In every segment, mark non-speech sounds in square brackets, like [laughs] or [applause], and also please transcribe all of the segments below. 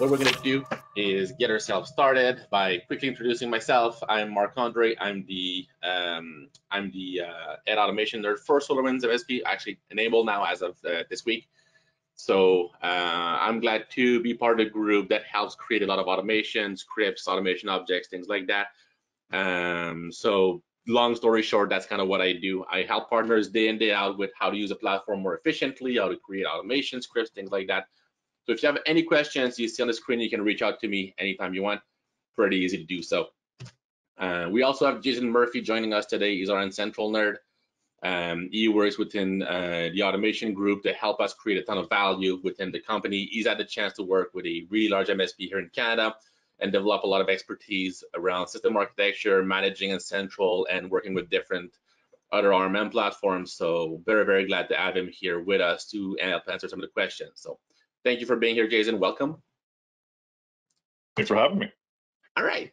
what we're going to do is get ourselves started by quickly introducing myself. I'm Marc-Andre. I'm the um, I'm the uh, Ed Automation nerd for SolarWinds MSP, actually N-able now as of uh, this week. So uh, I'm glad to be part of the group that helps create a lot of automation, scripts, automation objects, things like that. Um, so long story short, that's kind of what I do. I help partners day in, day out with how to use a platform more efficiently, how to create automation scripts, things like that. So if you have any questions you see on the screen, you can reach out to me anytime you want. Pretty easy to do so. Uh, we also have Jason Murphy joining us today. He's our N-central nerd. Um, he works within uh, the automation group to help us create a ton of value within the company. He's had the chance to work with a really large MSP here in Canada and develop a lot of expertise around system architecture, managing N-central, and working with different other RMM platforms. So very, very glad to have him here with us to help answer some of the questions. So thank you for being here, Jason. Welcome. Thanks for having me. All right,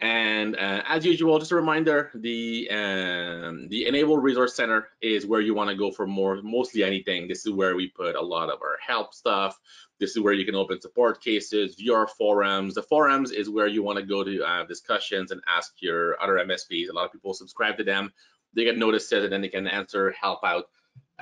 and uh, as usual, just a reminder: the um, the N-able Resource Center is where you want to go for more, mostly anything. This is where we put a lot of our help stuff. This is where you can open support cases, view our forums. The forums is where you want to go to have discussions and ask your other MSPs. A lot of people subscribe to them. They get notices and then they can answer, help out.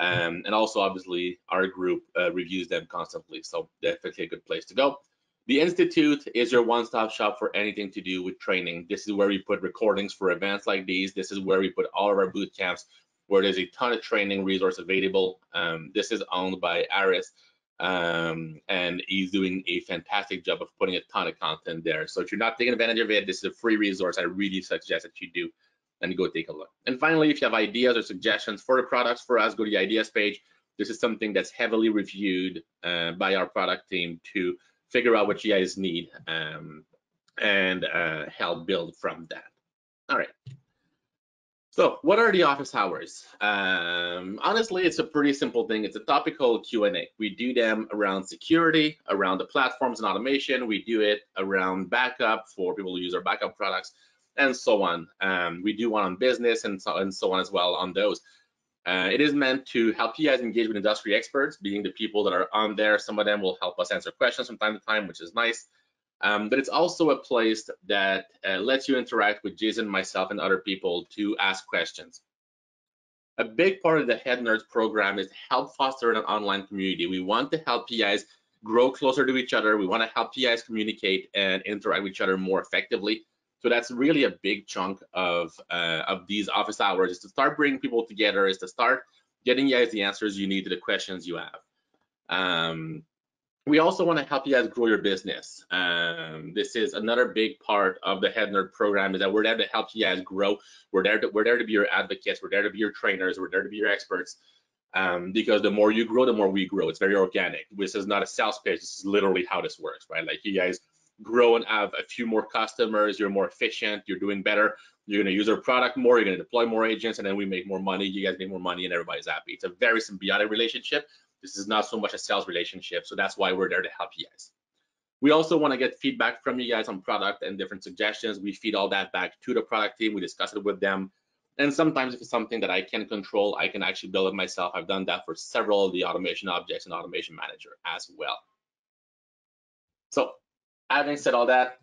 Um, and also, obviously, our group uh, reviews them constantly. So definitely a good place to go. The Institute is your one-stop shop for anything to do with training. This is where we put recordings for events like these. This is where we put all of our boot camps, where there's a ton of training resource available. Um, this is owned by Aris, um, and he's doing a fantastic job of putting a ton of content there. So if you're not taking advantage of it, this is a free resource. I really suggest that you do and go take a look. And finally, if you have ideas or suggestions for the products for us, go to the ideas page. This is something that's heavily reviewed uh, by our product team to figure out what you guys need um, and uh, help build from that. All right. So what are the office hours? Um, honestly, it's a pretty simple thing. It's a topical Q&A. We do them around security, around the platforms and automation. We do it around backup for people who use our backup products and so on. Um, we do one on business and so, and so on as well on those. Uh, it is meant to help you guys engage with industry experts, being the people that are on there. Some of them will help us answer questions from time to time, which is nice. Um, but it's also a place that uh, lets you interact with Jason, myself, and other people to ask questions. A big part of the Head Nerds program is help foster an online community. We want to help you guys grow closer to each other. We want to help you guys communicate and interact with each other more effectively. So that's really a big chunk of uh, of these office hours is to start bringing people together, is to start getting you guys the answers you need to the questions you have. Um, we also want to help you guys grow your business. Um, this is another big part of the Head Nerd program is that we're there to help you guys grow. We're there to, we're there to be your advocates. We're there to be your trainers. We're there to be your experts. Um, because the more you grow, the more we grow. It's very organic. This is not a sales pitch. This is literally how this works, right? Like you guys grow and have a few more customers, you're more efficient, you're doing better, you're going to use our product more, you're going to deploy more agents, and then we make more money, you guys make more money, and everybody's happy. It's a very symbiotic relationship. This is not so much a sales relationship, so that's why we're there to help you guys. We also want to get feedback from you guys on product and different suggestions. We feed all that back to the product team. We discuss it with them. And sometimes if it's something that I can control, I can actually build it myself. I've done that for several of the automation objects and automation manager as well. So having said all that,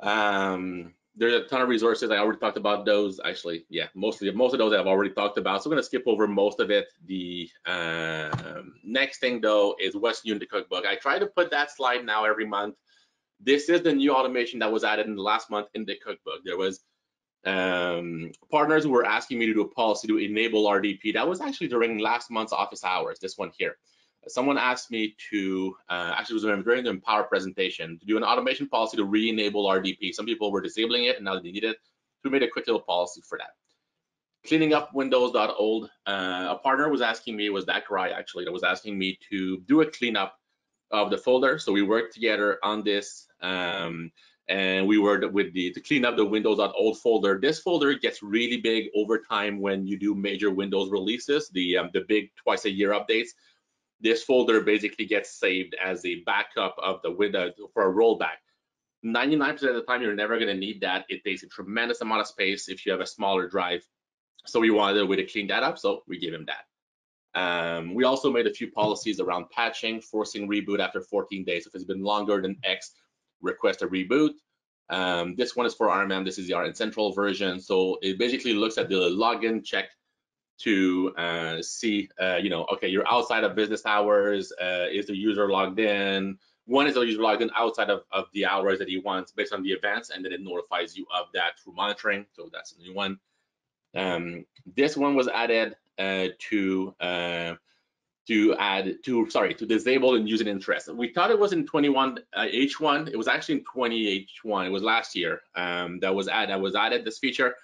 um, there's a ton of resources. I already talked about those. Actually, yeah, mostly most of those I've already talked about. So I'm gonna skip over most of it. The um, next thing though is what's new in the cookbook. I try to put that slide now every month. This is the new automation that was added in the last month in the cookbook. There was um, partners who were asking me to do a policy to enable RDP. That was actually during last month's office hours. This one here someone asked me to uh, actually was during the Empower presentation to do an automation policy to re-enable RDP. Some people were disabling it and now they need it. So we made a quick little policy for that. Cleaning up Windows.old, uh, a partner was asking me, was that guy actually, that was asking me to do a cleanup of the folder. So we worked together on this um, and we were with the to clean up the Windows.old folder. This folder gets really big over time when you do major Windows releases, the um, the big twice a year updates this folder basically gets saved as a backup of the window for a rollback. 99% of the time, you're never going to need that. It takes a tremendous amount of space if you have a smaller drive. So we wanted a way to clean that up, so we gave him that. Um, we also made a few policies around patching, forcing reboot after 14 days. If it's been longer than X, request a reboot. Um, this one is for RMM. This is the RN Central version. So it basically looks at the login check to uh, see, uh, you know, okay, you're outside of business hours. Uh, is the user logged in? One is the user logged in outside of, of the hours that he wants based on the events, and then it notifies you of that through monitoring. So that's a new one. Um, this one was added uh, to uh, to add to sorry to disable and using interest. We thought it was in 21 uh, H1. It was actually in 20 H1. It was last year um, that was added. That was added this feature,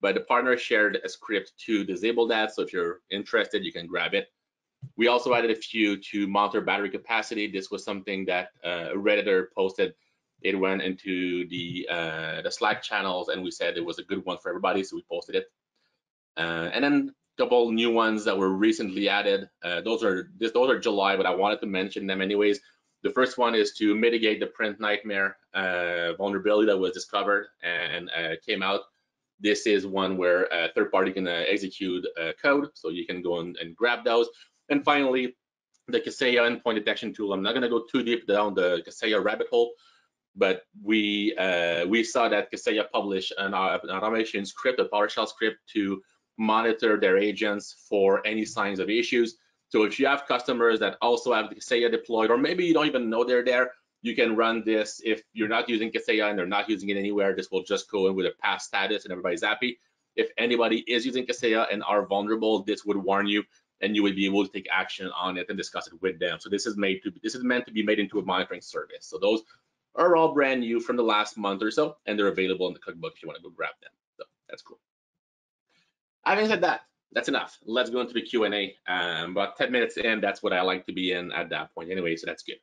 but the partner shared a script to disable that. So if you're interested, you can grab it. We also added a few to monitor battery capacity. This was something that uh, a redditor posted. It went into the uh, the Slack channels, and we said it was a good one for everybody, so we posted it. Uh, and then a couple new ones that were recently added. Uh, those are this, those are July, but I wanted to mention them anyways. The first one is to mitigate the print nightmare uh, vulnerability that was discovered and uh, came out. This is one where a third party can uh, execute uh, code, so you can go and, and grab those. And finally, the Kaseya endpoint detection tool. I'm not going to go too deep down the Kaseya rabbit hole, but we uh, we saw that Kaseya published an, an automation script, a PowerShell script to monitor their agents for any signs of issues. So if you have customers that also have Kaseya deployed, or maybe you don't even know they're there, you can run this. If you're not using Kaseya and they're not using it anywhere, this will just go in with a pass status and everybody's happy. If anybody is using Kaseya and are vulnerable, this would warn you and you would be able to take action on it and discuss it with them. So this is made to this is meant to be made into a monitoring service. So those are all brand new from the last month or so, and they're available in the cookbook if you want to go grab them. So that's cool. Having said that, that's enough. Let's go into the Q&A. Um, about 10 minutes in, that's what I like to be in at that point anyway, so that's good.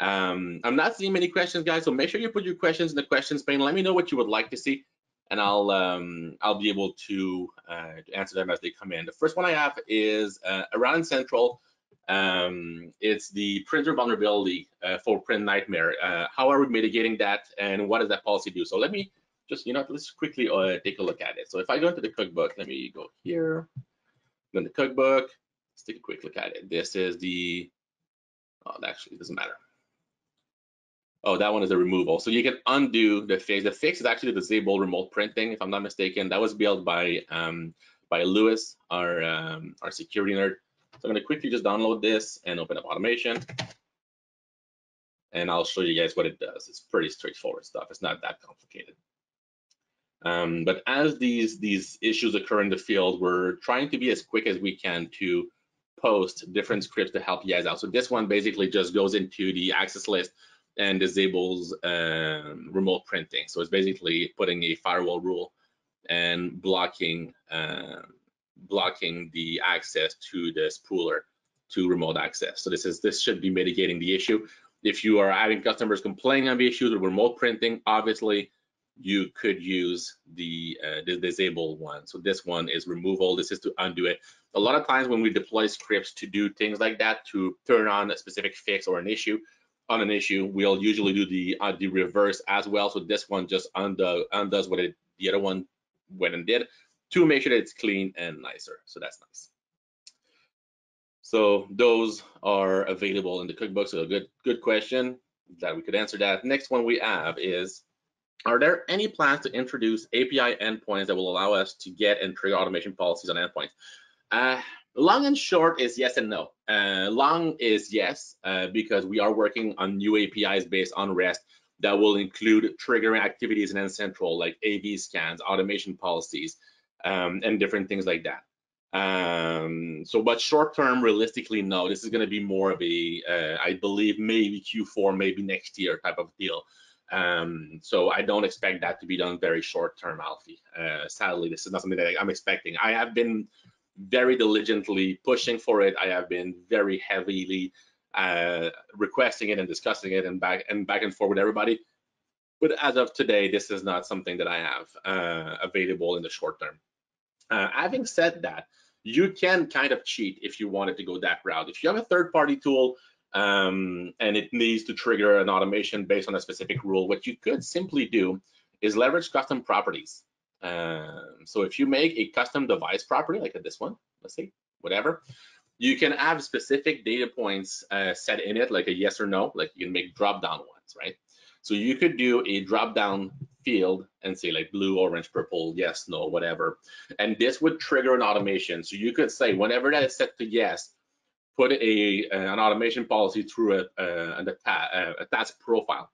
Um, I'm not seeing many questions, guys, so make sure you put your questions in the questions pane. Let me know what you would like to see, and I'll um, I'll be able to, uh, to, answer them as they come in. The first one I have is uh, around Central. Um, it's the printer vulnerability uh, for Print Nightmare. Uh, how are we mitigating that, and what does that policy do? So let me just, you know, let's quickly uh, take a look at it. So if I go into the cookbook, let me go here, go the cookbook, let's take a quick look at it. This is the, oh, actually, it doesn't matter. Oh, that one is a removal. So you can undo the fix. The fix is actually disable remote printing, if I'm not mistaken. That was built by um, by Lewis, our um, our security nerd. So I'm gonna quickly just download this and open up automation. And I'll show you guys what it does. It's pretty straightforward stuff. It's not that complicated. Um, but as these these issues occur in the field, we're trying to be as quick as we can to post different scripts to help you guys out. So this one basically just goes into the access list and disables um, remote printing. So it's basically putting a firewall rule and blocking uh, blocking the access to the spooler to remote access. So this is this should be mitigating the issue. If you are having customers complaining of issues with remote printing, obviously you could use the, uh, the disable one. So this one is removal. This is to undo it. A lot of times when we deploy scripts to do things like that, to turn on a specific fix or an issue, on an issue, we'll usually do the uh, the reverse as well. So this one just undo, undoes what it, the other one went and did to make sure that it's clean and nicer. So that's nice. So those are available in the cookbook. So a good good question that we could answer that. Next one we have is are there any plans to introduce API endpoints that will allow us to get and trigger automation policies on endpoints? Uh, long and short is yes and no. Uh, long is yes, uh, because we are working on new APIs based on REST that will include triggering activities in N-Central, like AV scans, automation policies, um, and different things like that. Um, so, but short term, realistically, no, this is going to be more of a, uh, I believe, maybe Q4, maybe next year type of deal. Um, so I don't expect that to be done very short term, Alfie. Uh, sadly, this is not something that I'm expecting. I have been very diligently pushing for it. I have been very heavily uh, requesting it and discussing it and back and back and forth with everybody. But as of today, this is not something that I have uh, available in the short term. Uh, having said that, you can kind of cheat if you wanted to go that route. If you have a third-party tool um, and it needs to trigger an automation based on a specific rule. What you could simply do is leverage custom properties. Um, so if you make a custom device property, like this one, let's say, whatever, You can have specific data points uh, set in it, like a yes or no, like you can make drop down ones, right? So you could do a drop down field and say like blue, orange, purple, yes, no, whatever. And this would trigger an automation. So you could say whenever that is set to yes, put a an automation policy through a, a, a, a task profile.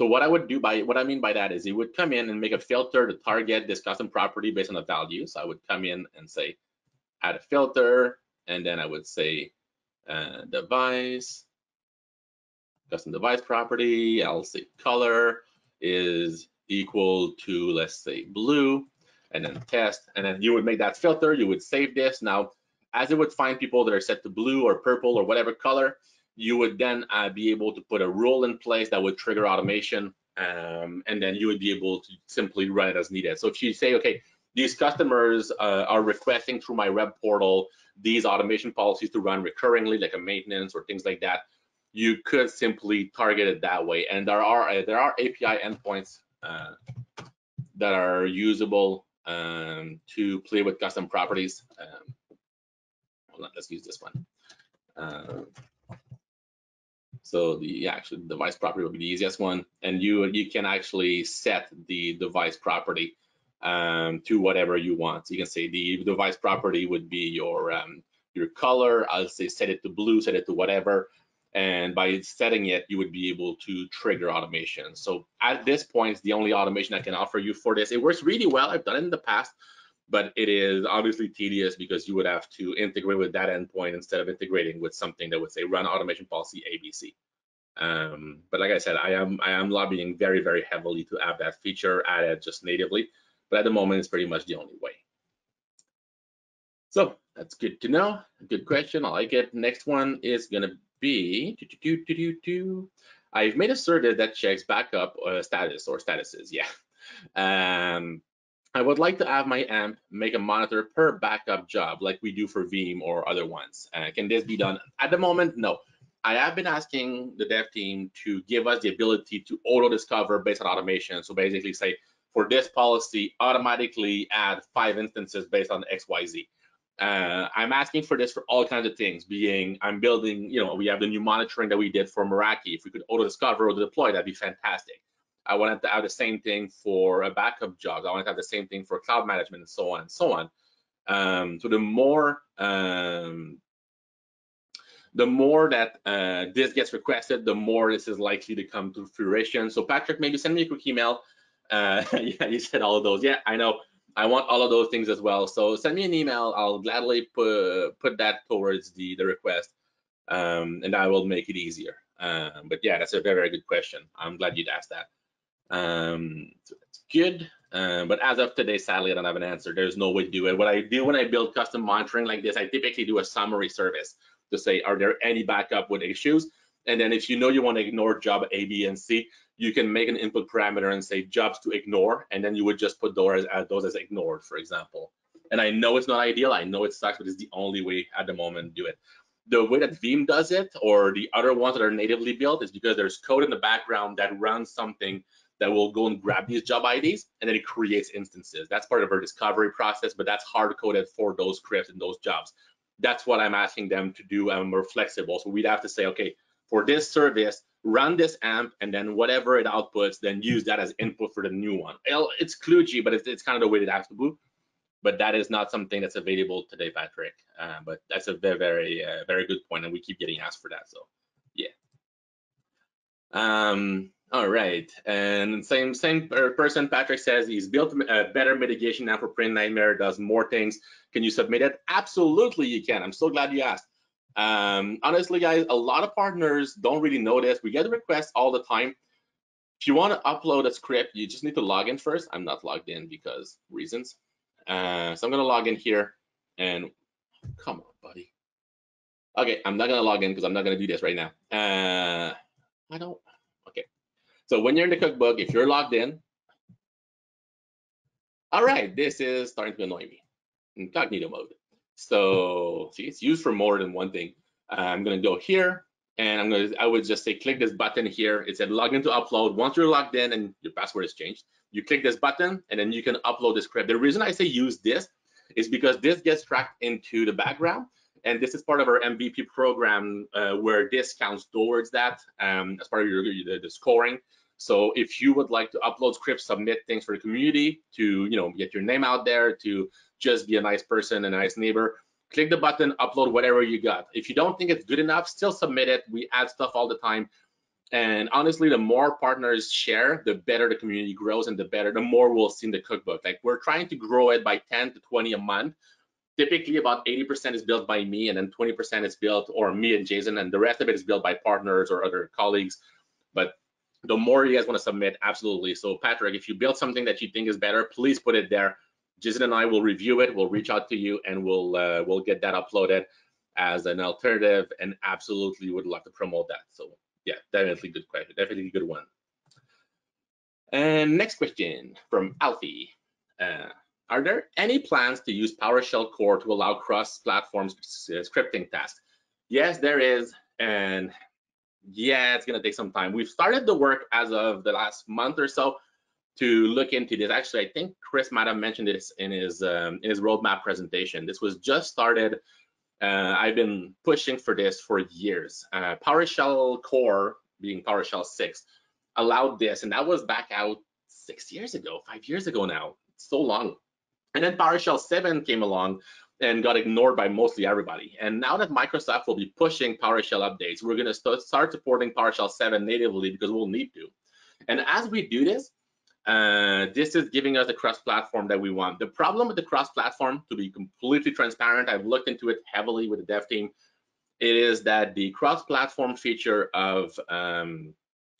So what I would do by what I mean by that is it would come in and make a filter to target this custom property based on the values. I would come in and say add a filter, and then I would say uh, device, custom device property. I'll say color is equal to let's say blue, and then test, and then you would make that filter. You would save this. Now, as it would find people that are set to blue or purple or whatever color, you would then uh, be able to put a rule in place that would trigger automation, um, and then you would be able to simply run it as needed. So if you say, okay, these customers uh, are requesting through my web portal these automation policies to run recurringly, like a maintenance or things like that, you could simply target it that way. And there are uh, there are API endpoints uh, that are usable um, to play with custom properties. Um, hold on, let's use this one. So the actually device property will be the easiest one, and you you can actually set the device property um, to whatever you want. So you can say the device property would be your um, your color. I'll say set it to blue, set it to whatever, and by setting it, you would be able to trigger automation. So at this point, it's the only automation I can offer you for this. It works really well. I've done it in the past, but it is obviously tedious because you would have to integrate with that endpoint instead of integrating with something that would say run automation policy ABC. Um, but like I said, I am I am lobbying very very heavily to have that feature added just natively. But at the moment, it's pretty much the only way. So that's good to know. Good question. I like it. Next one is going to be. I've made a service that checks backup uh, status or statuses. Yeah. Um, I would like to have my AMP make a monitor per backup job like we do for Veeam or other ones. Uh, can this be done? At the moment, no. I have been asking the dev team to give us the ability to auto discover based on automation. So basically say for this policy, automatically add five instances based on XYZ. Uh, I'm asking for this for all kinds of things, being I'm building, you know, we have the new monitoring that we did for Meraki. If we could auto discover or deploy, that'd be fantastic. I wanted to have the same thing for a backup job. I want to have the same thing for cloud management and so on and so on. Um, so the more um, the more that uh, this gets requested, the more this is likely to come to fruition. So Patrick, maybe send me a quick email. Uh, [laughs] yeah, you said all of those. Yeah, I know. I want all of those things as well. So send me an email. I'll gladly put put that towards the the request, um, and I will make it easier. Um, but yeah, that's a very very good question. I'm glad you'd asked that. Um, that's good. Um, but as of today, sadly, I don't have an answer. There's no way to do it. What I do when I build custom monitoring like this, I typically do a summary service to say, are there any backup with issues? And then if you know you want to ignore job A, B, and C, you can make an input parameter and say jobs to ignore, and then you would just put those as, those as ignored, for example. And I know it's not ideal. I know it sucks, but it's the only way at the moment to do it. The way that Veeam does it, or the other ones that are natively built, is because there's code in the background that runs something that will go and grab these job IDs and then it creates instances. That's part of our discovery process, but that's hard coded for those scripts and those jobs. That's what I'm asking them to do and we're flexible. So we'd have to say, okay, for this service, run this amp and then whatever it outputs, then use that as input for the new one. It's kludgy, but it's, it's kind of the way it has to be. But that is not something that's available today, Patrick. Uh, but that's a very, very, uh, very good point, and we keep getting asked for that. So, yeah. Um, all right, and same same person, Patrick says he's built a better mitigation now for Print Nightmare, does more things. Can you submit it? Absolutely, you can. I'm so glad you asked. Um, honestly, guys, a lot of partners don't really know this. We get requests all the time. If you want to upload a script, you just need to log in first. I'm not logged in because reasons. Uh, so I'm going to log in here and come on, buddy. Okay, I'm not going to log in because I'm not going to do this right now. Uh, I don't. So when you're in the cookbook, if you're logged in, all right, this is starting to annoy me. Incognito mode. So see, it's used for more than one thing. I'm gonna go here and I'm gonna, I would just say click this button here. It said log in to upload. Once you're logged in and your password is changed, you click this button and then you can upload the script. The reason I say use this is because this gets tracked into the background And this is part of our MVP program uh, where this counts towards that um, as part of your the, the scoring. So if you would like to upload scripts, submit things for the community to, you know, get your name out there, to just be a nice person, a nice neighbor, click the button, upload whatever you got. If you don't think it's good enough, still submit it. We add stuff all the time. And honestly, the more partners share, the better the community grows and the better, the more we'll see in the cookbook. Like we're trying to grow it by 10 to 20 a month. Typically about 80% is built by me and then 20% is built or me and Jason and the rest of it is built by partners or other colleagues. But the more you guys want to submit, absolutely. So Patrick, if you build something that you think is better, please put it there. Jason and I will review it. We'll reach out to you and we'll uh, we'll get that uploaded as an alternative and absolutely would love to promote that. So yeah, definitely good question. Definitely good one. And next question from Alfie. Uh, are there any plans to use PowerShell core to allow cross-platform scripting tasks? Yes, there is. And yeah, it's gonna take some time. We've started the work as of the last month or so to look into this. Actually, I think Chris might have mentioned this in his um, in his roadmap presentation. This was just started. Uh, I've been pushing for this for years. Uh, PowerShell Core, being PowerShell 6, allowed this, and that was back out six years ago, five years ago now. It's so long. And then PowerShell 7 came along, and got ignored by mostly everybody. And now that Microsoft will be pushing PowerShell updates, we're going to start supporting PowerShell 7 natively because we'll need to. And as we do this, uh, this is giving us the cross-platform that we want. The problem with the cross-platform, to be completely transparent, I've looked into it heavily with the dev team. It is that the cross-platform feature of um,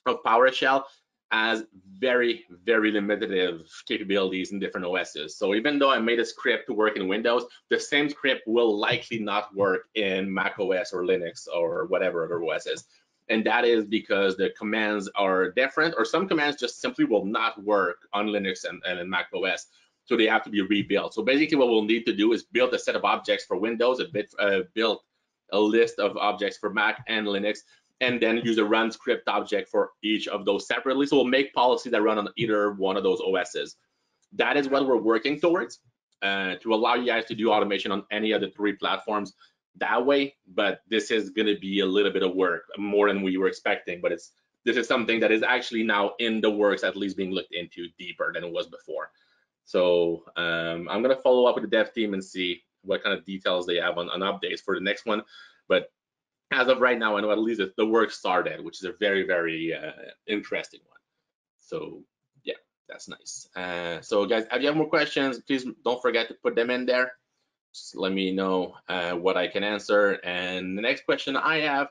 of PowerShell has very, very limited capabilities in different OSs. So even though I made a script to work in Windows, the same script will likely not work in Mac OS or Linux or whatever other OSs. And that is because the commands are different or some commands just simply will not work on Linux and, and Mac OS. So they have to be rebuilt. So basically what we'll need to do is build a set of objects for Windows, a bit uh, build a list of objects for Mac and Linux, and then use a run script object for each of those separately. So we'll make policies that run on either one of those OSs. That is what we're working towards uh, to allow you guys to do automation on any of the three platforms that way. But this is going to be a little bit of work, more than we were expecting. But it's this is something that is actually now in the works, at least being looked into deeper than it was before. So um, I'm going to follow up with the dev team and see what kind of details they have on, on updates for the next one. But as of right now, I know at least the work started, which is a very, very uh, interesting one. So yeah, that's nice. Uh, so guys, if you have more questions, please don't forget to put them in there. Just let me know uh, what I can answer. And the next question I have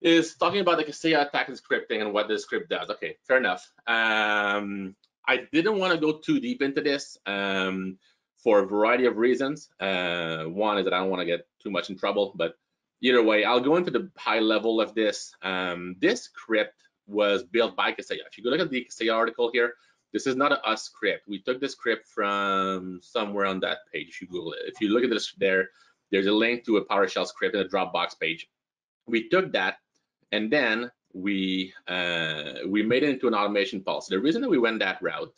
is talking about the Kaseya attack and scripting and what this script does. Okay, fair enough. Um, I didn't want to go too deep into this um, for a variety of reasons. Uh, one is that I don't want to get too much in trouble, but either way, I'll go into the high level of this. Um, this script was built by Kaseya. If you go look at the Kaseya article here, this is not a us script. We took the script from somewhere on that page. If you Google it, if you look at this there, there's a link to a PowerShell script in the Dropbox page. We took that and then we uh, we made it into an automation policy. The reason that we went that route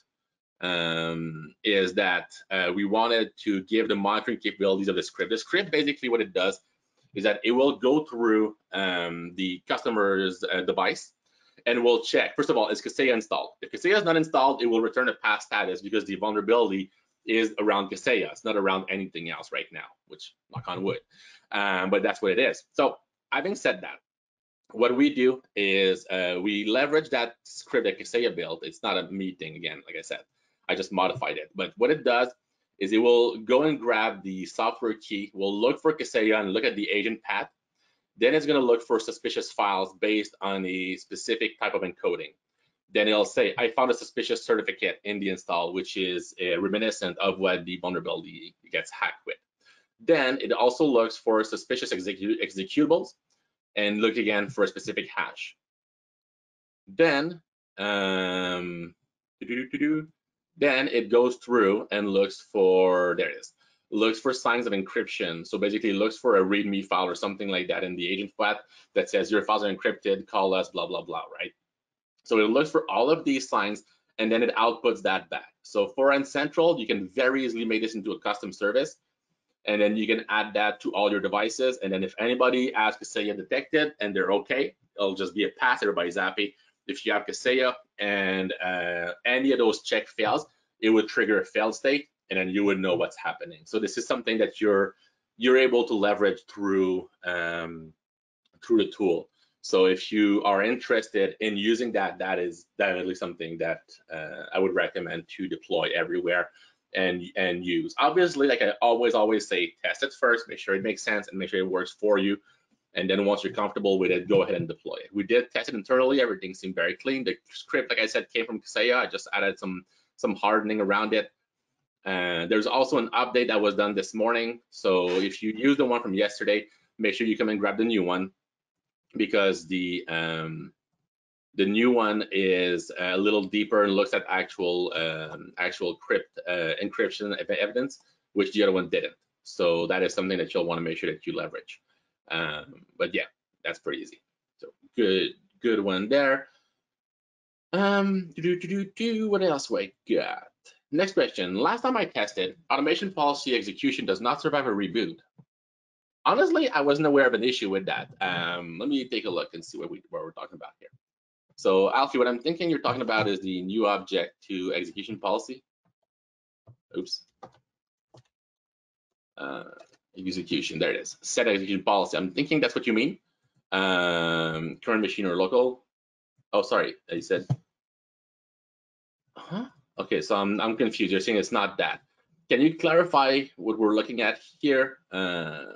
um, is that uh, we wanted to give the monitoring capabilities of the script. The script basically what it does is that it will go through um, the customer's uh, device and we'll check. First of all, is Kaseya installed? If Kaseya is not installed, it will return a pass status because the vulnerability is around Kaseya. It's not around anything else right now, which knock on wood. Um, but that's what it is. So having said that, what we do is uh, we leverage that script that Kaseya built. It's not a meeting again, like I said. I just modified it. But what it does is it will go and grab the software key, will look for Kaseya and look at the agent path. Then it's going to look for suspicious files based on a specific type of encoding. Then it'll say, I found a suspicious certificate in the install, which is uh, reminiscent of what the vulnerability gets hacked with. Then it also looks for suspicious execu executables and look again for a specific hash. Then um, then it goes through and looks for, there it is, looks for signs of encryption. So basically looks for a README file or something like that in the agent path that says your files are encrypted, call us, blah, blah, blah, right? So it looks for all of these signs and then it outputs that back. So for N-central, you can very easily make this into a custom service. and then you can add that to all your devices. And then if anybody has Kaseya detected and they're okay, it'll just be a pass. Everybody's happy. If you have Kaseya and uh, any of those check fails, it would trigger a failed state, and then you would know what's happening. So this is something that you're you're able to leverage through um, through the tool. So if you are interested in using that, that is definitely something that uh, I would recommend to deploy everywhere and and use. Obviously, like I always always say, test it first, make sure it makes sense, and make sure it works for you. And then once you're comfortable with it, go ahead and deploy it. We did test it internally. Everything seemed very clean. The script, like I said, came from Kaseya. I just added some some hardening around it. And there's also an update that was done this morning. So if you use the one from yesterday, make sure you come and grab the new one because the um, the new one is a little deeper and looks at actual um, actual crypt uh, encryption evidence, which the other one didn't. So that is something that you'll want to make sure that you leverage. Um, but yeah, that's pretty easy. So good, good one there. Um, do, do, do, do, what else we got? Next question. Last time I tested, automation policy execution does not survive a reboot. Honestly, I wasn't aware of an issue with that. Um, let me take a look and see what, we, what we're talking about here. So Alfie, what I'm thinking you're talking about is the new object to execution policy. Oops. Uh, execution, there it is. Set execution policy. I'm thinking that's what you mean. Um, current machine or local. Oh, sorry, you said. Huh? Okay, so I'm, I'm confused. You're saying it's not that. Can you clarify what we're looking at here? Um,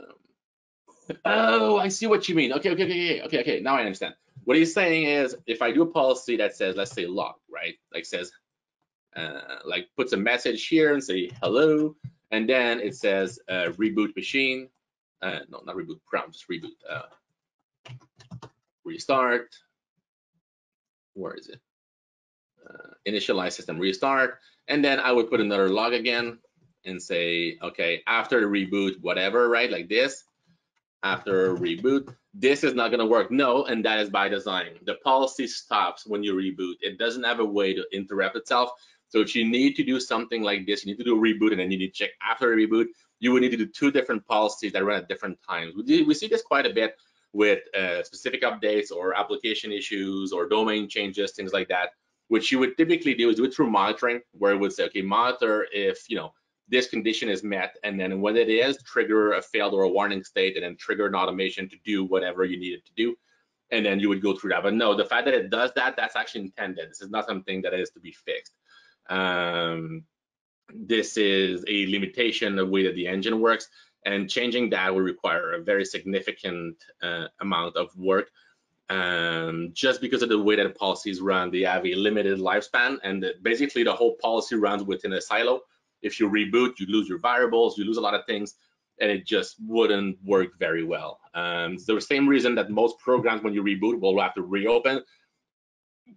oh, I see what you mean. Okay, okay, okay, okay, okay. Now I understand. What he's saying is, if I do a policy that says, let's say log, right? Like says, uh, like puts a message here and say hello, and then it says uh, reboot machine. Uh, no, not reboot prompt, just reboot. Uh, restart. Where is it? Uh, initialize system restart. And then I would put another log again and say, okay, after reboot, whatever, right? Like this. After reboot, this is not going to work. No, and that is by design. The policy stops when you reboot. It doesn't have a way to interrupt itself. So if you need to do something like this, you need to do a reboot and then you need to check after a reboot, you would need to do two different policies that run at different times. We, see this quite a bit with uh, specific updates or application issues or domain changes, things like that, which you would typically do is do it through monitoring, where it would say, okay, monitor if, you know, this condition is met, and then when it is, trigger a failed or a warning state, and then trigger an automation to do whatever you need it to do. And then you would go through that. But no, the fact that it does that, that's actually intended. This is not something that is to be fixed. Um, this is a limitation of the way that the engine works, and changing that will require a very significant uh, amount of work. Um, just because of the way that policies run, they have a limited lifespan, and basically the whole policy runs within a silo. If you reboot, you lose your variables, you lose a lot of things, and it just wouldn't work very well. Um, the same reason that most programs, when you reboot, will have to reopen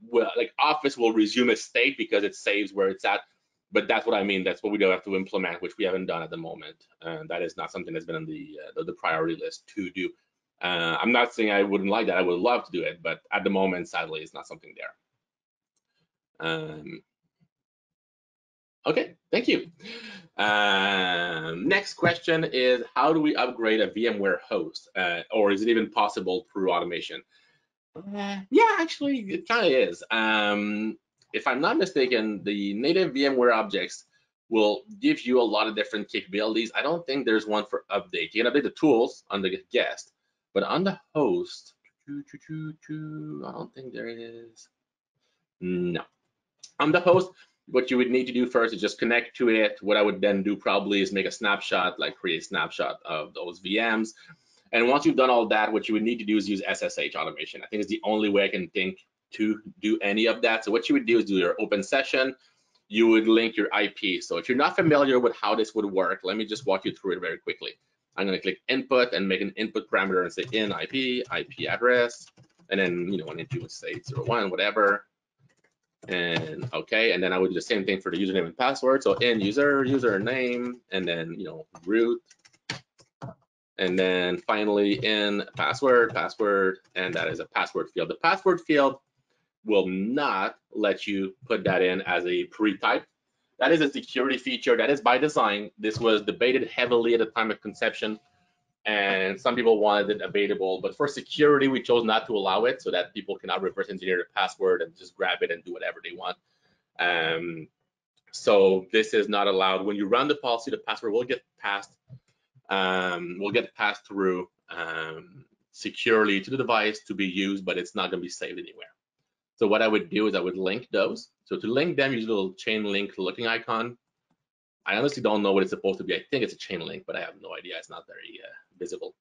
well, like Office will resume its state because it saves where it's at. But that's what I mean. That's what we don't have to implement, which we haven't done at the moment. And that is not something that's been on the uh, the, the, priority list to do. Uh, I'm not saying I wouldn't like that. I would love to do it, but at the moment, sadly, it's not something there. Um, okay, thank you. Um, next question is, how do we upgrade a VMware host? Uh, or is it even possible through automation? Uh, yeah, actually, it kind of is. Um, if I'm not mistaken, the native VMware objects will give you a lot of different capabilities. I don't think there's one for update. You can update the tools on the guest, but on the host, I don't think there is. No. On the host, what you would need to do first is just connect to it. What I would then do probably is make a snapshot, like create a snapshot of those VMs. And once you've done all that, what you would need to do is use SSH automation. I think it's the only way I can think to do any of that. So what you would do is do your open session, you would link your IP. So if you're not familiar with how this would work, let me just walk you through it very quickly. I'm gonna click input and make an input parameter and say in IP, IP address, and then, you know, one into say 01, whatever. And okay, and then I would do the same thing for the username and password. So in user, username, and then, you know, root, and then finally in password, password, and that is a password field. The password field will not let you put that in as a pre-type. that is a security feature that is by design. This was debated heavily at the time of conception, and some people wanted it available, But for security, we chose not to allow it so that people cannot reverse engineer the password and just grab it and do whatever they want. Um, so this is not allowed. When you run the policy, the password will get passed, um, will get passed through um, securely to the device to be used, but it's not going to be saved anywhere. So what I would do is I would link those. So to link them, use a little chain link looking icon. I honestly don't know what it's supposed to be. I think it's a chain link, but I have no idea. It's not very uh, visible.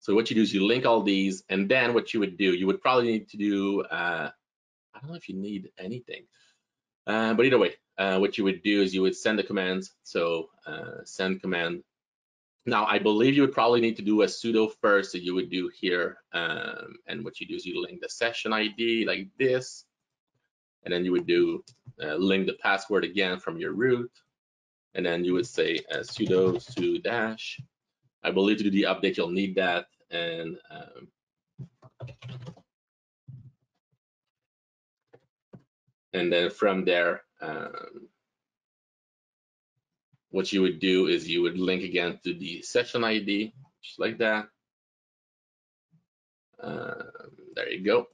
So what you do is you link all these, and then what you would do, you would probably need to do, uh, I don't know if you need anything, uh, but either way, uh, what you would do is you would send the commands. So uh, send command. Now, I believe you would probably need to do a sudo first, so you would do here, um, and what you do is you link the session ID like this, and then you would do uh, link the password again from your root, and then you would say uh, sudo su dash. I believe to do the update, you'll need that, and um, and then from there, um, what you would do is you would link again to the session ID, just like that. Um, there you go.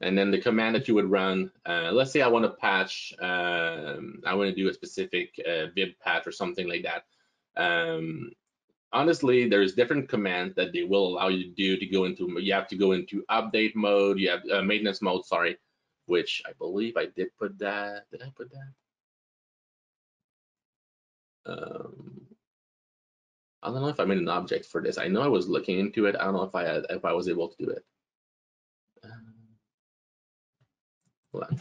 And then the command that you would run, uh, let's say I want to patch, um, I want to do a specific uh, vib patch or something like that. Um, honestly, there's different commands that they will allow you to do to go into, you have to go into update mode, you have uh, maintenance mode, sorry, which I believe I did put that, did I put that? Um, I don't know if I made an object for this. I know I was looking into it. I don't know if I had, if I was able to do it. On.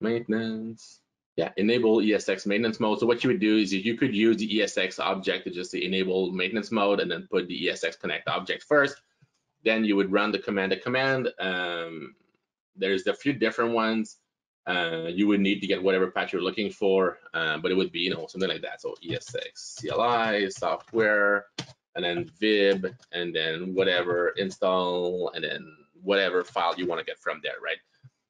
Maintenance. Yeah, enable ESX maintenance mode. So what you would do is you could use the ESX object to just enable maintenance mode and then put the ESX connect object first. Then you would run the command. The command, um, there's a few different ones. Uh, you would need to get whatever patch you're looking for, uh, but it would be, you know, something like that. So ESX CLI software, and then vib, and then whatever install, and then whatever file you want to get from there, right?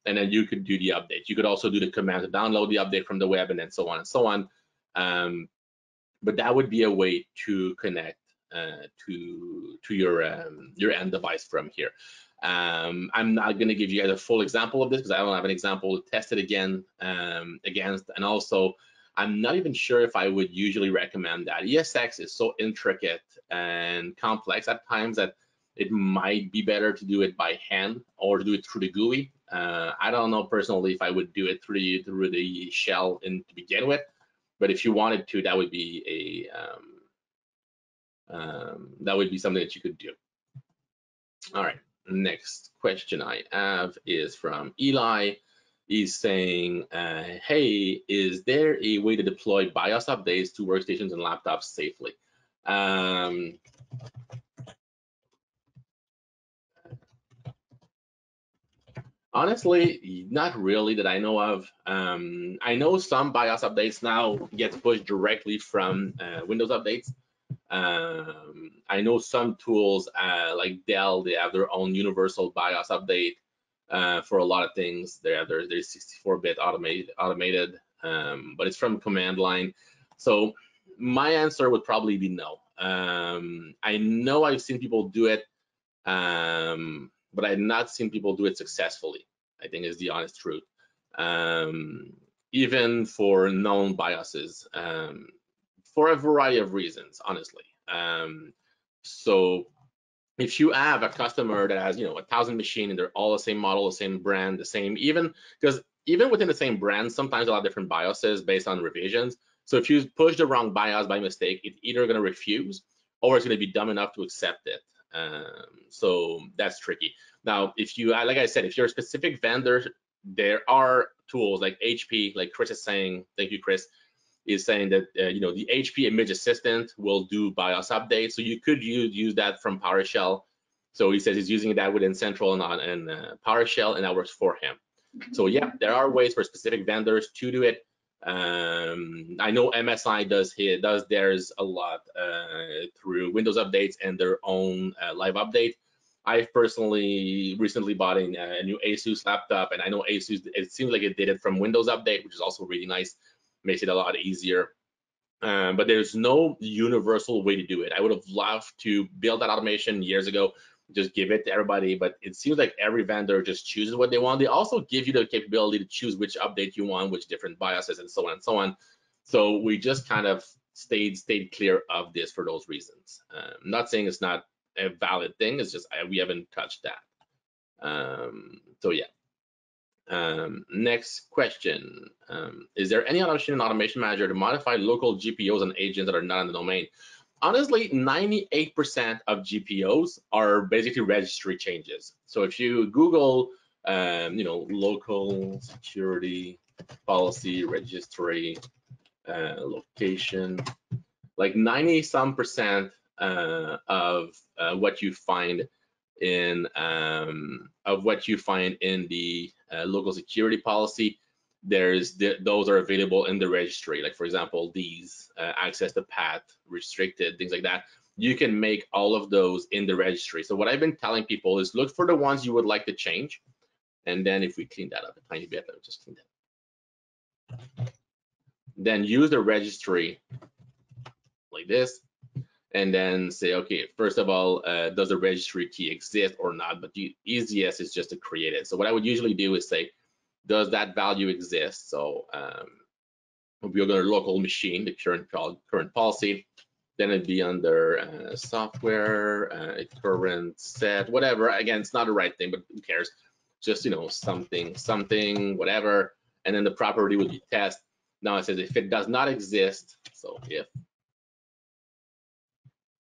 And then you could do the update. You could also do the command to download the update from the web, and then so on and so on. Um, but that would be a way to connect uh, to to your um, your end device from here. Um, I'm not going to give you guys a full example of this because I don't have an example to test it again um, against. And also, I'm not even sure if I would usually recommend that. ESX is so intricate and complex at times that it might be better to do it by hand or to do it through the GUI. Uh, I don't know personally if I would do it through the, through the shell in, to begin with, but if you wanted to, that would be a um, um, that would be something that you could do. All right next question I have is from Eli. He's saying, uh, hey, is there a way to deploy BIOS updates to workstations and laptops safely? Um, honestly, not really that I know of. Um, I know some BIOS updates now get pushed directly from uh, Windows updates. Um, I know some tools uh, like Dell, they have their own universal BIOS update uh, for a lot of things. They have their, 64-bit automated, automated um, but it's from command line. So my answer would probably be no. Um, I know I've seen people do it, um, but I've not seen people do it successfully. I think is the honest truth. Um, even for known BIOSes, um, for a variety of reasons, honestly. Um, so if you have a customer that has, you know, a thousand machine and they're all the same model, the same brand, the same, even because even within the same brand, sometimes a lot of different BIOSes based on revisions. So if you push the wrong BIOS by mistake, it's either going to refuse or it's going to be dumb enough to accept it. Um, so that's tricky. Now, if you, like I said, if you're a specific vendor, there are tools like HP, like Chris is saying, thank you, Chris, is saying that uh, you know the HP Image Assistant will do BIOS updates. So you could use use that from PowerShell. So he says he's using that with N-central and, and uh, PowerShell, and that works for him. So yeah, there are ways for specific vendors to do it. Um, I know MSI does here does theirs a lot uh, through Windows updates and their own uh, live update. I've personally recently bought a, a new Asus laptop, and I know Asus. It seems like it did it from Windows Update, which is also really nice. Makes it a lot easier. Um, but there's no universal way to do it. I would have loved to build that automation years ago, just give it to everybody. But it seems like every vendor just chooses what they want. They also give you the capability to choose which update you want, which different BIOSes, and so on and so on. So we just kind of stayed stayed clear of this for those reasons. Um, not saying it's not a valid thing. It's just I, we haven't touched that. Um, so yeah. Um, next question. Um, is there any option in Automation Manager to modify local GPOs and agents that are not in the domain? Honestly, 98% of GPOs are basically registry changes. So if you Google, um, you know, local security policy registry uh, location, like 90 some percent uh, of uh, what you find in um, of what you find in the local security policy. There's the, those are available in the registry. Like for example, these uh, access the path restricted things like that. You can make all of those in the registry. So what I've been telling people is look for the ones you would like to change, and then if we clean that up a tiny bit, let me just clean that. Then use the registry like this and then say, okay, first of all, uh, does the registry key exist or not? But the easiest is just to create it. So what I would usually do is say, does that value exist? So um, we're going to local machine, the current current policy, then it'd be under uh, software, uh, current set, whatever. Again, it's not the right thing, but who cares? Just, you know, something, something, whatever. And then the property would be test. Now it says if it does not exist, so if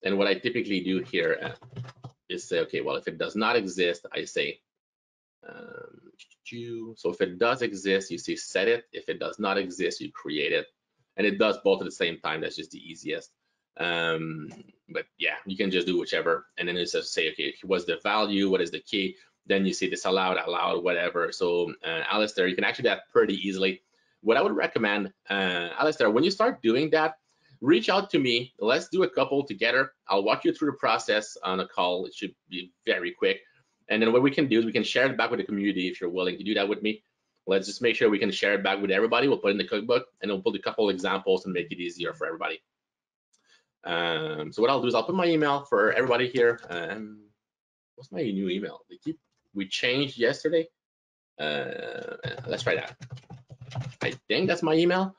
and what I typically do here uh, say, okay, well, if it does not exist, I say, um, so if it does exist, you say set it. If it does not exist, you create it. And it does both at the same time. That's just the easiest. Um, but yeah, you can just do whichever. And then it says say, okay, what's the value? What is the key? Then you see this allowed, allowed, whatever. So uh, Alistair, you can actually do that pretty easily. What I would recommend, uh, Alistair, when you start doing that, reach out to me. Let's do a couple together. I'll walk you through the process on a call. It should be very quick. And then what we can do is we can share it back with the community if you're willing to do that with me. Let's just make sure we can share it back with everybody. We'll put in the cookbook and we'll put a couple examples and make it easier for everybody. Um, so what I'll do is I'll put my email for everybody here. Um, what's my new email? Keep we changed yesterday. Uh, let's try that. I think that's my email.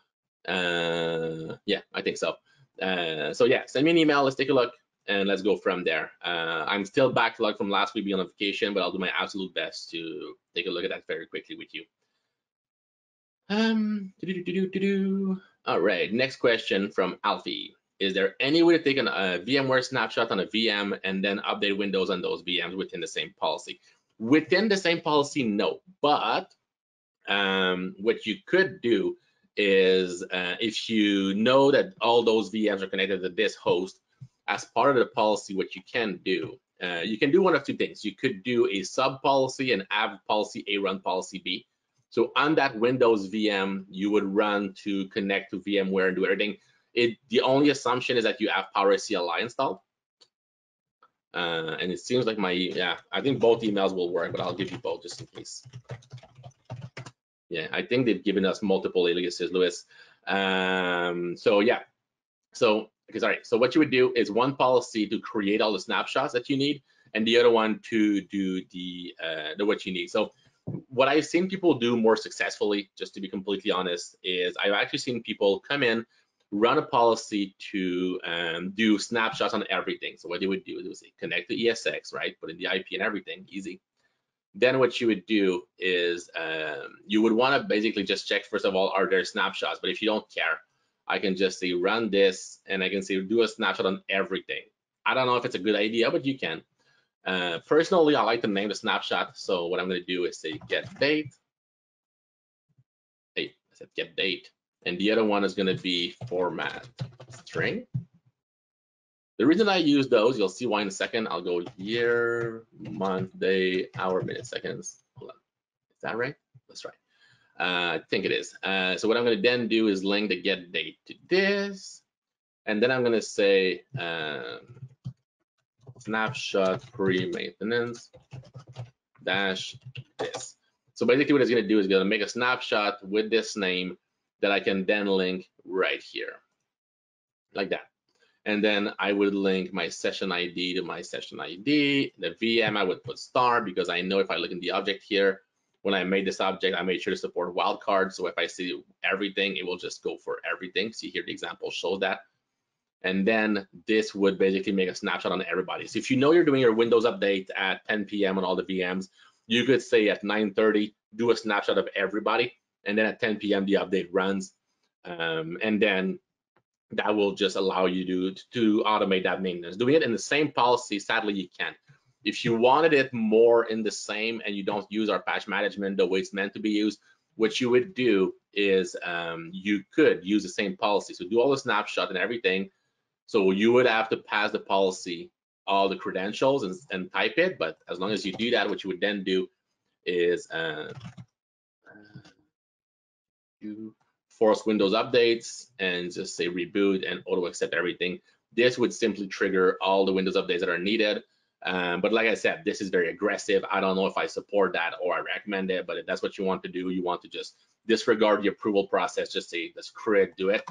Uh, yeah, I think so. Uh, so yeah, send me an email. Let's take a look and let's go from there. Uh, I'm still backlogged from last week being on vacation, but I'll do my absolute best to take a look at that very quickly with you. Um, doo -doo -doo All right, next question from Alfie. Is there any way to take a uh, VMware snapshot on a VM and then update Windows on those VMs within the same policy? Within the same policy, no. But um, what you could do is uh, if you know that all those VMs are connected to this host, as part of the policy, what you can do, uh, you can do one of two things. You could do a sub policy and add policy A run policy B. So on that Windows VM, you would run to connect to VMware and do everything. It the only assumption is that you have Power CLI installed. Uh, and it seems like my yeah, I think both emails will work, but I'll give you both just in case. Yeah, I think they've given us multiple aliases, Lewis. Um, so yeah, so okay, sorry. So what you would do is one policy to create all the snapshots that you need, and the other one to do the uh, the what you need. So what I've seen people do more successfully, just to be completely honest, is I've actually seen people come in, run a policy to um, do snapshots on everything. So what they would do is say connect to ESX, right? Put in the IP and everything, easy then what you would do is um, you would want to basically just check first of all are there snapshots? But if you don't care I can just say run this and I can say do a snapshot on everything. I don't know if it's a good idea but you can. Uh, personally I like to name the snapshot. So what I'm going to do is say get date. Hey I said get date. And the other one is going to be format string the reason I use those, you'll see why in a second. I'll go year, month, day, hour, minute, seconds. Hold on. Is that right? That's right. Uh, I think it is. Uh, so what I'm going to then do is link the get date to this. And then I'm going to say um, snapshot pre-maintenance dash this. So basically what it's gonna do is gonna make a snapshot with this name that I can then link right here, like that. And then I would link my session ID to my session ID. The VM, I would put star because I know if I look in the object here, when I made this object, I made sure to support wildcard. So if I see everything, it will just go for everything. See here, the example shows that. And then this would basically make a snapshot on everybody. So if you know you're doing your Windows update at 10 p.m. on all the VMs, you could say at 9.30, do a snapshot of everybody. And then at 10 p.m., the update runs. Um, and then that will just allow you to, to automate that maintenance. Doing it in the same policy, sadly, you can't. If you wanted it more in the same and you don't use our patch management the way it's meant to be used, what you would do is um, you could use the same policy. So do all the snapshot and everything. So you would have to pass the policy all the credentials and, and type it. But as long as you do that, what you would then do is uh, do force Windows updates and just say reboot and auto accept everything. This would simply trigger all the Windows updates that are needed. Um, but like I said, this is very aggressive. I don't know if I support that or I recommend it, but if that's what you want to do, you want to just disregard the approval process, just say, let's create, do it.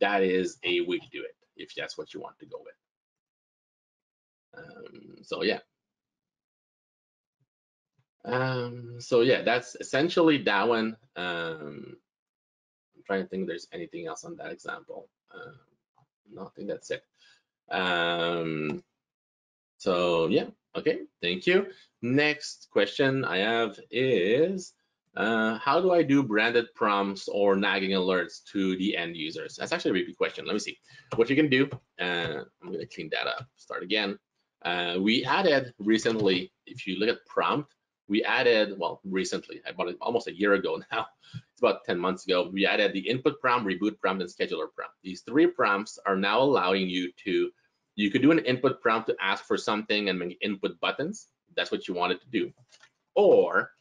That is a way to do it if that's what you want to go with. Um, so yeah. Um, so yeah, that's essentially that one. Um, trying to think if there's anything else on that example. Uh, no, I think that's it. Um, so yeah, okay, thank you. Next question I have is, uh, how do I do branded prompts or nagging alerts to the end users? That's actually a repeat question. Let me see. What you can do, uh, I'm gonna clean that up, start again. Uh, we added recently, if you look at prompt, we added, well, recently, about almost a year ago [laughs] now, it's about 10 months ago, we added the input prompt, reboot prompt, and scheduler prompt. These three prompts are now allowing you to you could do an input prompt to ask for something and make input buttons. That's what you wanted to do. Or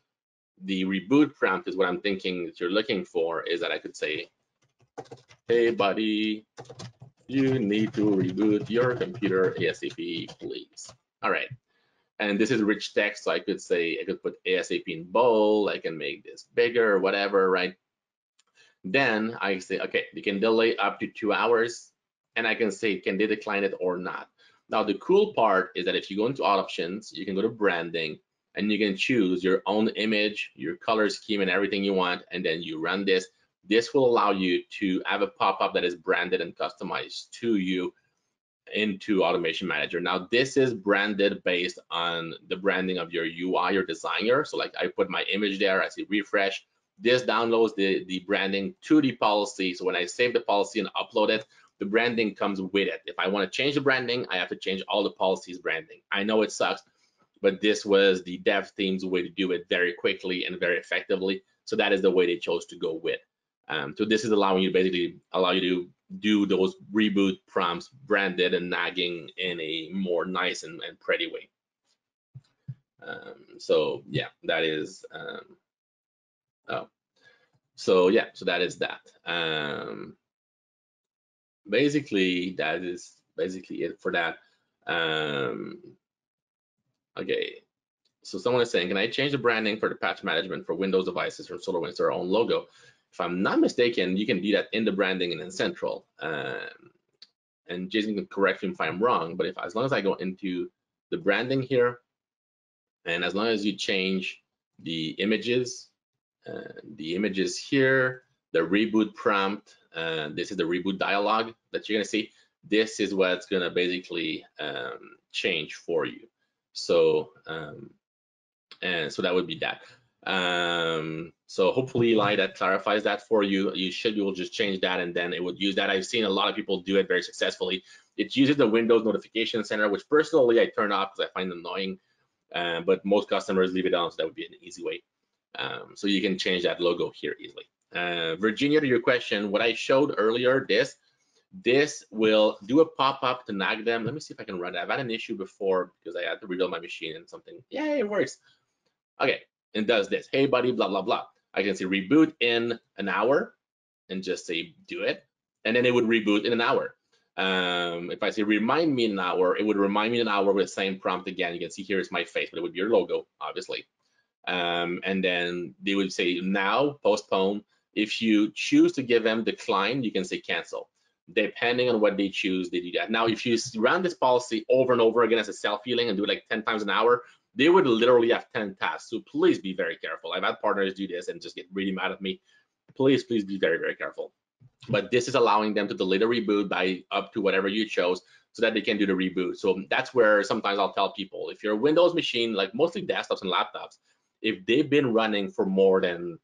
the reboot prompt is what I'm thinking that you're looking for is that I could say, hey buddy, you need to reboot your computer ASAP, please. All right. And this is rich text, so I could say, I could put ASAP in bold, I can make this bigger or whatever, right? Then I say, okay, you can delay up to two hours and I can say, can they decline it or not? Now, the cool part is that if you go into options, you can go to branding and you can choose your own image, your color scheme and everything you want, and then you run this. This will allow you to have a pop-up that is branded and customized to you into Automation Manager. Now, this is branded based on the branding of your UI or designer. So like I put my image there, I see refresh. This downloads the, the branding to the policy. So when I save the policy and upload it, the branding comes with it. If I want to change the branding, I have to change all the policies branding. I know it sucks, but this was the dev team's way to do it very quickly and very effectively. So that is the way they chose to go with. Um, so this is allowing you basically allow you to do those reboot prompts branded and nagging in a more nice and, and pretty way. Um, so yeah, that is, um, oh, so yeah, so that is that. Um, basically that is basically it for that um okay so someone is saying can i change the branding for the patch management for windows devices from solarwinds to our own logo if i'm not mistaken you can do that in the branding and N-central um, and jason can correct me if i'm wrong but if as long as i go into the branding here and as long as you change the images uh, the images here the reboot prompt uh, this is the reboot dialog that you're gonna see. This is what's gonna basically um, change for you. So, um, and so that would be that. Um, so hopefully, Eli, that clarifies that for you. You should be able to just change that and then it would use that. I've seen a lot of people do it very successfully. It uses the Windows Notification Center, which personally I turn off because I find annoying, uh, but most customers leave it on, so that would be an easy way. Um, so you can change that logo here easily. Uh, Virginia, to your question, what I showed earlier, this, this will do a pop-up to nag them. Let me see if I can run it. I've had an issue before because I had to rebuild my machine and something. Yeah, it works. Okay, and does this. Hey, buddy, blah, blah, blah. I can say reboot in an hour and just say do it. And then it would reboot in an hour. Um, if I say remind me in an hour, it would remind me in an hour with the same prompt again. You can see here is my face, but it would be your logo, obviously. Um, and then they would say now postpone. If you choose to give them decline, you can say cancel. Depending on what they choose, they do that. Now, if you run this policy over and over again as a self-healing and do it like 10 times an hour, they would literally have 10 tasks. So please be very careful. I've had partners do this and just get really mad at me. Please, please be very, very careful. But this is allowing them to delay the reboot by up to whatever you chose so that they can do the reboot. So that's where sometimes I'll tell people, if your Windows machine, like mostly desktops and laptops, if they've been running for more than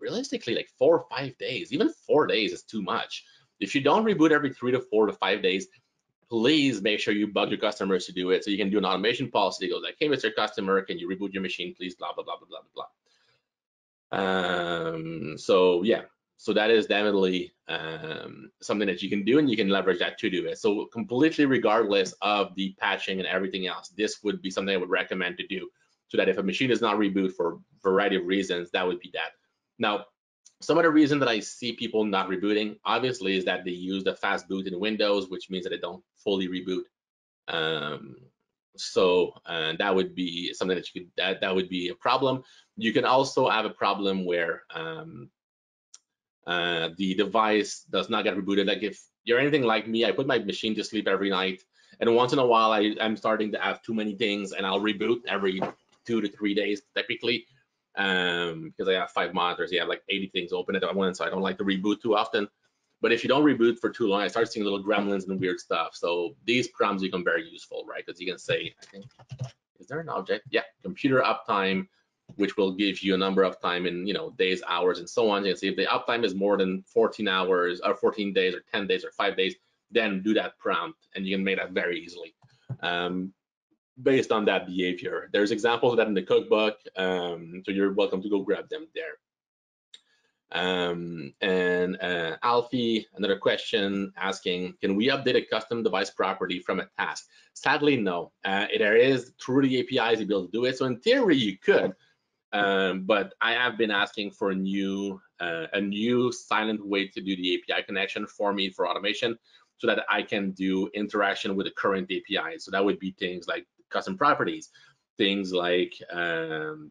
realistically like four or five days, even four days is too much. If you don't reboot every three to four to five days, please make sure you bug your customers to do it. So you can do an automation policy that goes like, hey, Mr. Customer, can you reboot your machine, please, blah, blah, blah, blah, blah, blah. Um, so yeah, so that is definitely um, something that you can do and you can leverage that to do it. So completely regardless of the patching and everything else, this would be something I would recommend to do so that if a machine is not reboot for a variety of reasons, that would be that. Now, some of the reason that I see people not rebooting, obviously, is that they use the fast boot in Windows, which means that they don't fully reboot. Um, so uh, that would be something that you could that, that would be a problem. You can also have a problem where um, uh, the device does not get rebooted. Like if you're anything like me, I put my machine to sleep every night, and once in a while I, I'm starting to have too many things, and I'll reboot every two to three days typically um, because I have five monitors. You have like 80 things open at once, so I don't like to reboot too often. But if you don't reboot for too long, I start seeing little gremlins and weird stuff. So these prompts become very useful, right? Because you can say, I think, is there an object? Yeah, computer uptime, which will give you a number of time in you know days, hours, and so on. You can see if the uptime is more than 14 hours or 14 days or 10 days or five days, then do that prompt, and you can make that very easily. Um, based on that behavior. There's examples of that in the cookbook, um, so you're welcome to go grab them there. Um, and uh, Alfie, another question asking, can we update a custom device property from a task? Sadly, no. Uh, there is through the APIs you be able to do it. So in theory, you could, um, but I have been asking for a new uh, a new silent way to do the API connection for me for automation so that I can do interaction with the current API. So that would be things like custom properties, things like um,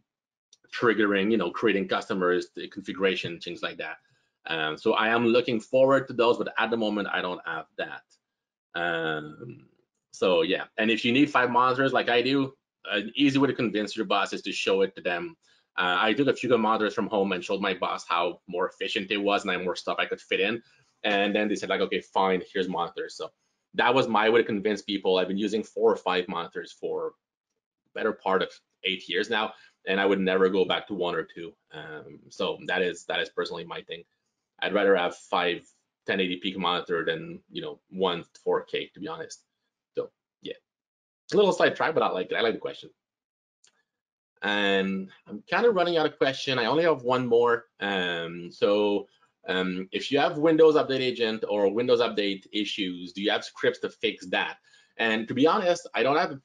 triggering, you know, creating customers, the configuration, things like that. Um, so I am looking forward to those, but at the moment I don't have that. Um, so yeah, and if you need five monitors like I do, an easy way to convince your boss is to show it to them. Uh, I took a few monitors from home and showed my boss how more efficient it was and had more stuff I could fit in. And then they said like, okay, fine, here's monitors. So that was my way to convince people. I've been using four or five monitors for better part of eight years now, and I would never go back to one or two. Um, so that is that is personally my thing. I'd rather have five 1080p monitor than you know one 4K to be honest. So yeah, a little slight try, but I like it. I like the question. And I'm kind of running out of question. I only have one more. Um, so um, if you have Windows Update Agent or Windows Update issues, do you have scripts to fix that? And to be honest, I don't have a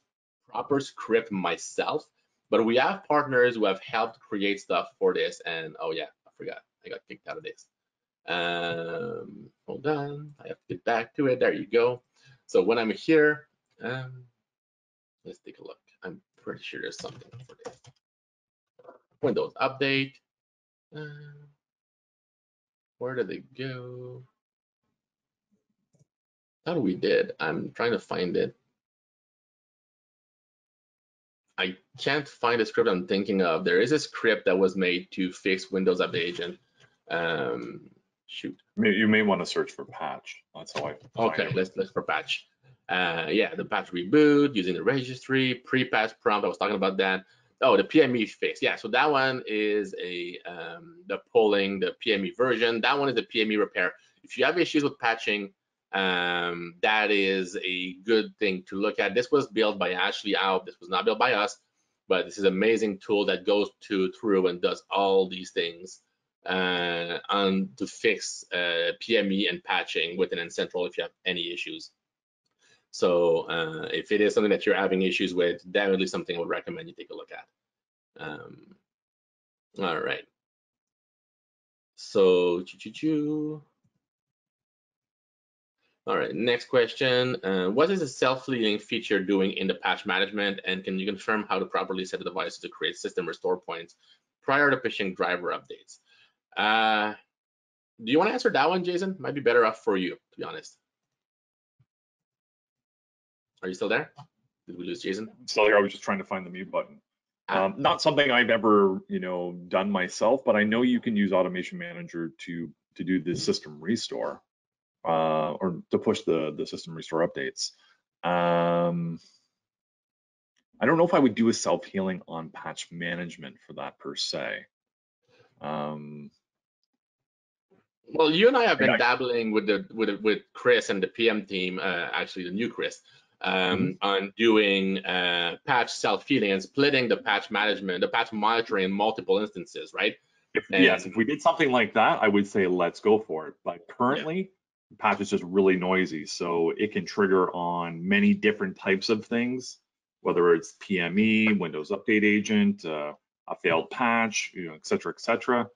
proper script myself, but we have partners who have helped create stuff for this. And oh yeah, I forgot, I got kicked out of this. Um, hold on, I have to get back to it. There you go. So when I'm here, um, let's take a look. I'm pretty sure there's something for this. Windows Update. Um, where did they go? Thought we did. I'm trying to find it. I can't find the script I'm thinking of. There is a script that was made to fix Windows Update Agent. Um, shoot. You may want to search for patch. That's how I. Okay, let's let's for patch. Uh, yeah, the patch reboot using the registry, pre-patch prompt. I was talking about that. Oh, the PME fix. Yeah, so that one is a um, the polling, the PME version. That one is the PME repair. If you have issues with patching, um, that is a good thing to look at. This was built by Ashley Out. This was not built by us, but this is an amazing tool that goes to through and does all these things uh, on to fix uh, PME and patching within N-central if you have any issues. So uh, if it is something that you're having issues with, definitely something I would recommend you take a look at. Um, all right. So, choo -choo -choo. All right, next question. Uh, what is the self-healing feature doing in the patch management? And can you confirm how to properly set the device to create system restore points prior to pushing driver updates? Uh, do you want to answer that one, Jason? Might be better off for you, to be honest. Are you still there? Did we lose Jason? Still here. I was just trying to find the mute button. Ah. Um, not something I've ever, you know, done myself, but I know you can use Automation Manager to to do the system restore uh, or to push the the system restore updates. Um, I don't know if I would do a self healing on patch management for that per se. Um, Well, you and I have been Yeah. dabbling with the with with Chris and the PM team, uh, actually the new Chris, um, on doing uh, patch self healing and splitting the patch management, the patch monitoring in multiple instances, right? if, And- yes, if we did something like that, I would say let's go for it. But currently, patch is just really noisy, so it can trigger on many different types of things, whether it's PME, Windows Update Agent, uh, a failed patch, you know, et cetera, et cetera.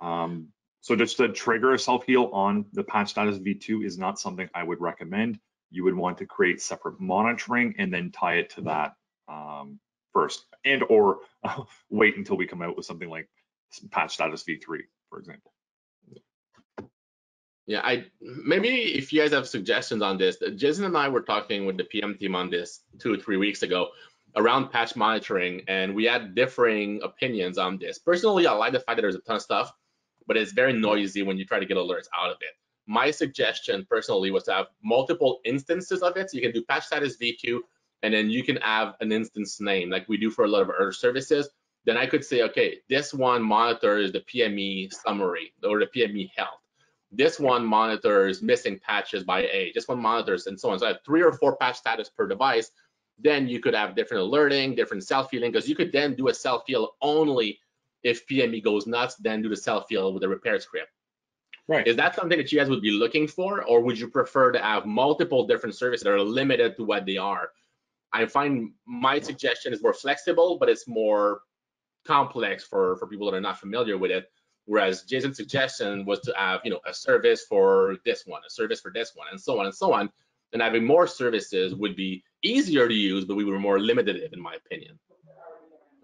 Um, so just to trigger a self heal on the patch status v2 is not something I would recommend. You would want to create separate monitoring and then tie it to that um, first, and or [laughs] wait until we come out with something like patch status v3, for example. Yeah, I maybe if you guys have suggestions on this, Jason and I were talking with the PM team on this two or three weeks ago around patch monitoring, and we had differing opinions on this. Personally, I like the fact that there's a ton of stuff, but it's very noisy when you try to get alerts out of it. My suggestion personally was to have multiple instances of it. So you can do patch status v2, and then you can have an instance name like we do for a lot of other services. Then I could say, okay, this one monitors the PME summary or the PME health this one monitors missing patches by age. This one monitors and so on. So I have three or four patch status per device. Then you could have different alerting, different self healing, because you could then do a self heal only if PME goes nuts, then do the self heal with a repair script. Right. Is that something that you guys would be looking for, or would you prefer to have multiple different services that are limited to what they are? I find my suggestion is more flexible, but it's more complex for, for people that are not familiar with it. Whereas Jason's suggestion was to have, you know, a service for this one, a service for this one, and so on and so on. And having more services would be easier to use, but we were more limited, in my opinion.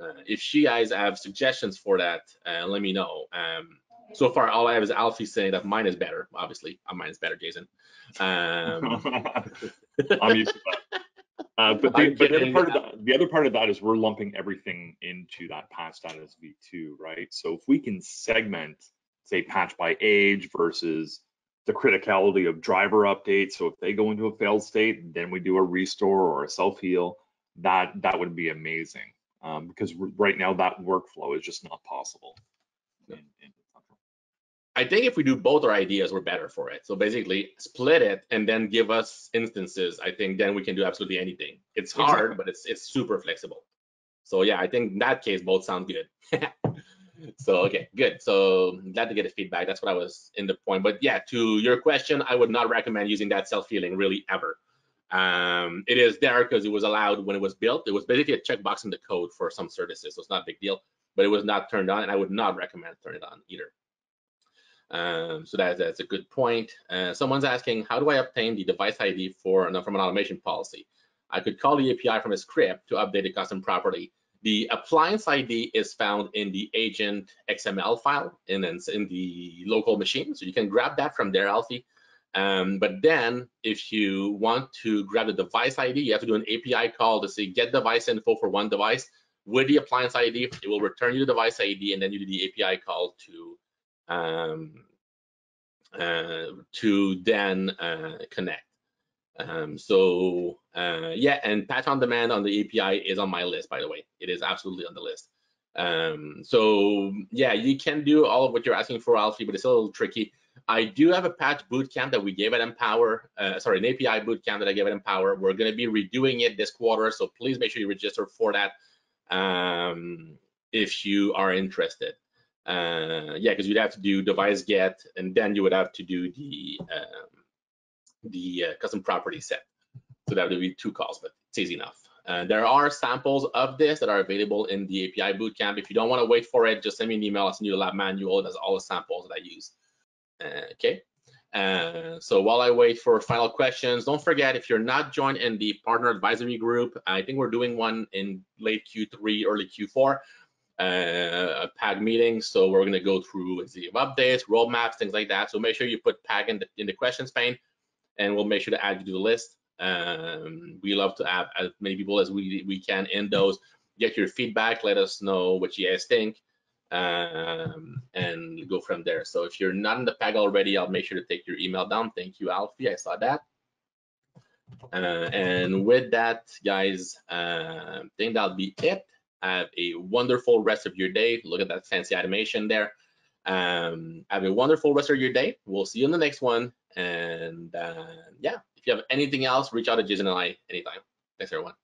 Uh, if you guys have suggestions for that, uh, let me know. Um, so far, all I have is Alfie saying that mine is better. Obviously, uh, mine is better, Jason. Um, [laughs] I'm used to that. Uh, but the, but the other part of that, the other part of that is we're lumping everything into that patch status v2, right? So if we can segment, say, patch by age versus the criticality of driver updates. So if they go into a failed state, then we do a restore or a self heal. That that would be amazing um, because right now that workflow is just not possible. in- in Central. I think if we do both our ideas, we're better for it. So basically, split it and then give us instances. I think then we can do absolutely anything. It's hard, Exactly. but it's it's super flexible. So yeah, I think in that case, both sound good. [laughs] so okay, good. So glad to get the feedback. That's what I was in the point. But yeah, to your question, I would not recommend using that self healing really ever. Um, it is there because it was allowed when it was built. It was basically a checkbox in the code for some services, so it's not a big deal. But it was not turned on, and I would not recommend turn it on either. Um, so that, that's a good point. Uh, someone's asking, how do I obtain the device ID for no, from an automation policy? I could call the API from a script to update the custom property. The appliance ID is found in the agent XML file and in the local machine. So you can grab that from there, Alfie. Um, but then if you want to grab the device ID, you have to do an API call to say get device info for one device with the appliance ID. It will return you the device ID and then you do the API call to um, uh, to then uh, connect. Um, so uh, yeah, and patch on demand on the API is on my list, by the way. It is absolutely on the list. Um, so yeah, you can do all of what you're asking for, Alfie, but it's a little tricky. I do have a patch bootcamp that we gave at Empower, uh, sorry, an API bootcamp that I gave at Empower. We're going to be redoing it this quarter, so please make sure you register for that um, if you are interested. Uh, yeah, because you'd have to do device get, and then you would have to do the um, the uh, custom property set. So that would be two calls, but it's easy enough. Uh, there are samples of this that are available in the API bootcamp. If you don't want to wait for it, just send me an email. I'll send you the lab manual. It has all the samples that I use. Uh, okay. Uh, so while I wait for final questions, don't forget if you're not joined in the partner advisory group, I think we're doing one in late Q3, early Q4, uh, a PAG meeting. So we're going to go through executive updates, roadmaps, things like that. So make sure you put PAG in the, in the questions pane, and we'll make sure to add you to the list. Um, we love to have as many people as we we can in those. Get your feedback. Let us know what you guys think um, and go from there. So if you're not in the PAG already, I'll make sure to take your email down. Thank you, Alfie. I saw that. Uh, and with that, guys, uh, I think that'll be it. Have a wonderful rest of your day. Look at that fancy animation there. Um, have a wonderful rest of your day. We'll see you in the next one. And uh, yeah, if you have anything else, reach out to Jason and I anytime. Thanks, everyone.